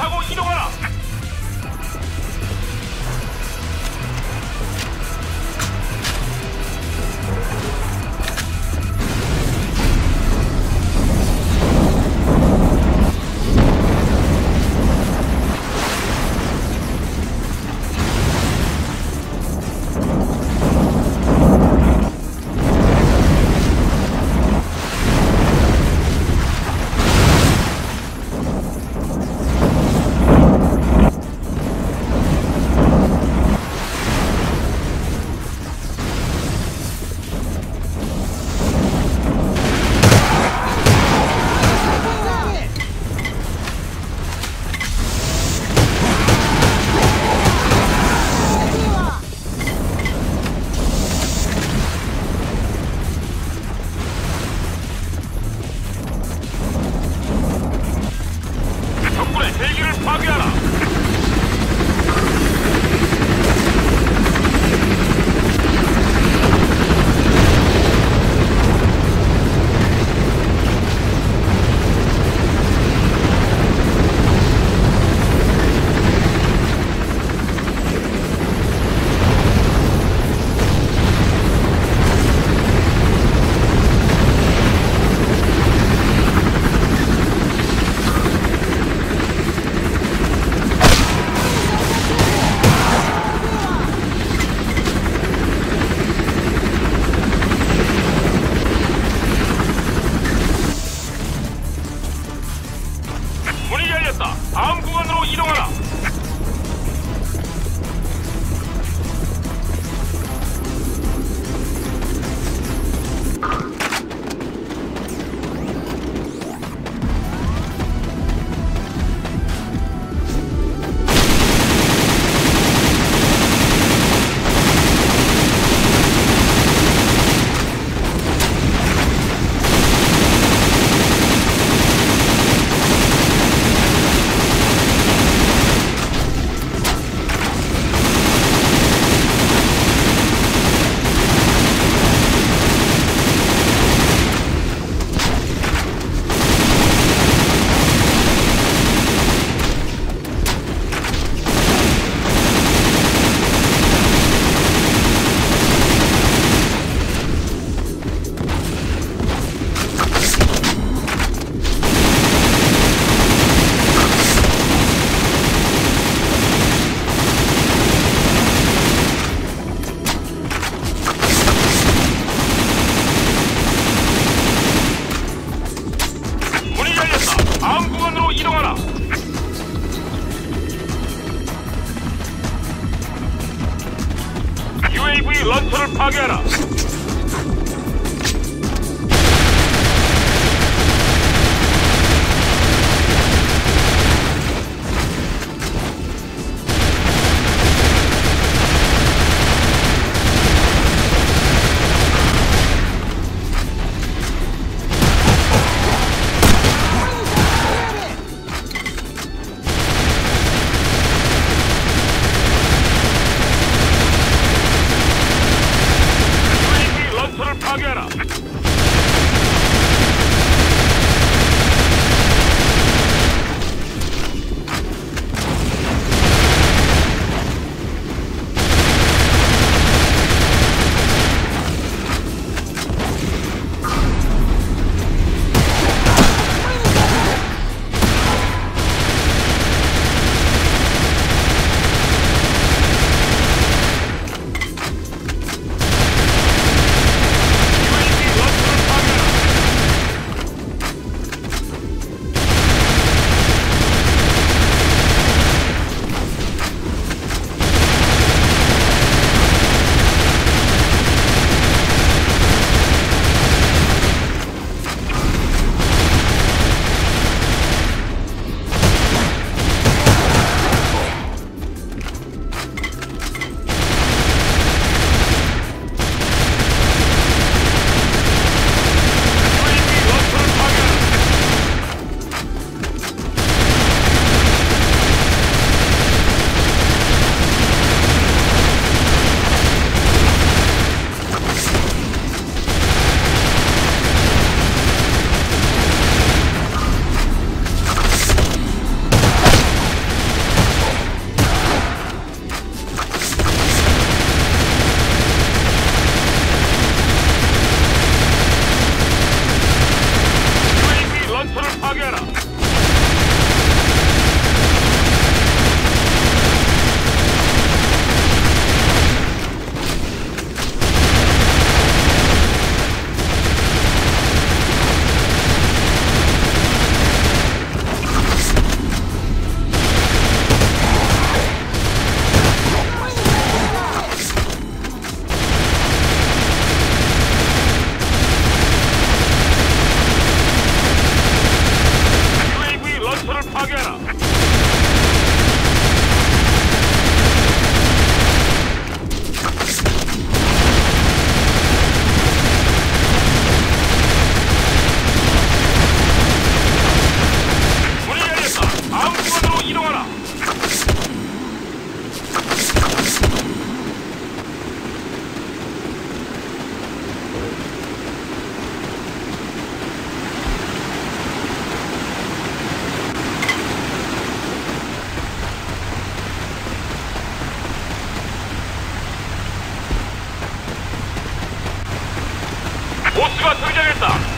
타고 이동하라. I'll get Agera! 수가 도착했다.